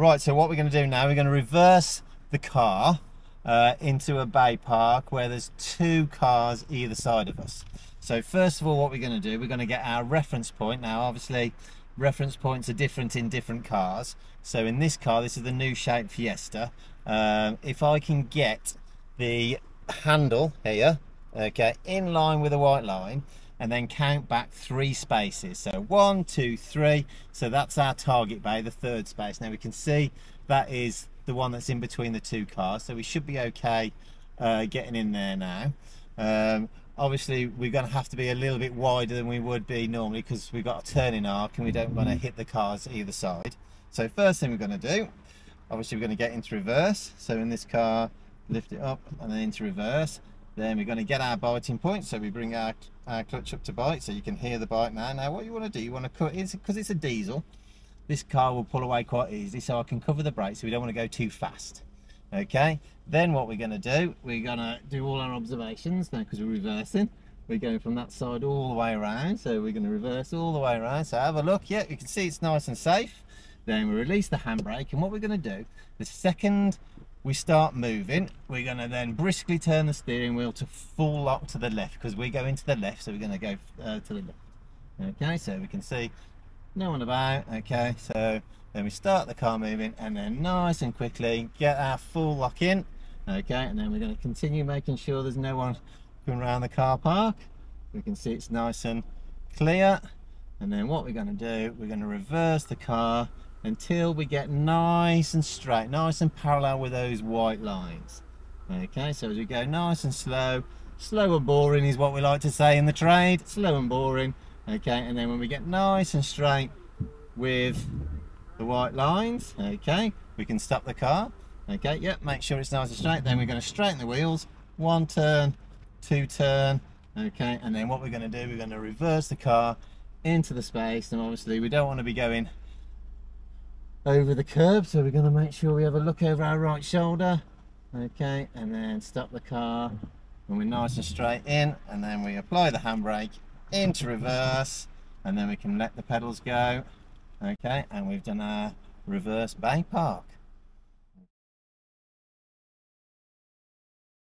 Right, so what we're going to do now, we're going to reverse the car uh, into a bay park where there's two cars either side of us. So first of all, what we're going to do, we're going to get our reference point. Now, obviously, reference points are different in different cars. So in this car, this is the new shape Fiesta. Um, if I can get the handle here, okay, in line with the white line, and then count back three spaces. So one, two, three. So that's our target bay, the third space. Now we can see that is the one that's in between the two cars. So we should be okay uh, getting in there now. Um, obviously we're going to have to be a little bit wider than we would be normally because we've got a turning arc and we don't want to hit the cars either side. So first thing we're going to do, obviously we're going to get into reverse. So in this car, lift it up and then into reverse. Then we're going to get our biting point. So we bring our, our clutch up to bite so you can hear the bite now. Now what you want to do, you want to cut, because it's a diesel, this car will pull away quite easily so I can cover the brakes so we don't want to go too fast. Okay, then what we're going to do, we're going to do all our observations now because we're reversing. We're going from that side all the way around. So we're going to reverse all the way around. So have a look. Yeah, you can see it's nice and safe. Then we release the handbrake and what we're going to do, the second we start moving. We're going to then briskly turn the steering wheel to full lock to the left because we go into the left so we're going to go uh, to the left. Okay so we can see no one about okay so then we start the car moving and then nice and quickly get our full lock in. Okay and then we're going to continue making sure there's no one coming around the car park. We can see it's nice and clear. And then what we're going to do we're going to reverse the car until we get nice and straight, nice and parallel with those white lines. Okay, so as we go nice and slow, slow and boring is what we like to say in the trade, slow and boring. Okay, and then when we get nice and straight with the white lines, okay, we can stop the car. Okay, yep, make sure it's nice and straight. Then we're going to straighten the wheels, one turn, two turn, okay, and then what we're going to do, we're going to reverse the car into the space, and obviously we don't want to be going over the curb so we're going to make sure we have a look over our right shoulder. Okay and then stop the car. And we're nice and straight in and then we apply the handbrake into reverse and then we can let the pedals go. Okay and we've done our reverse bay park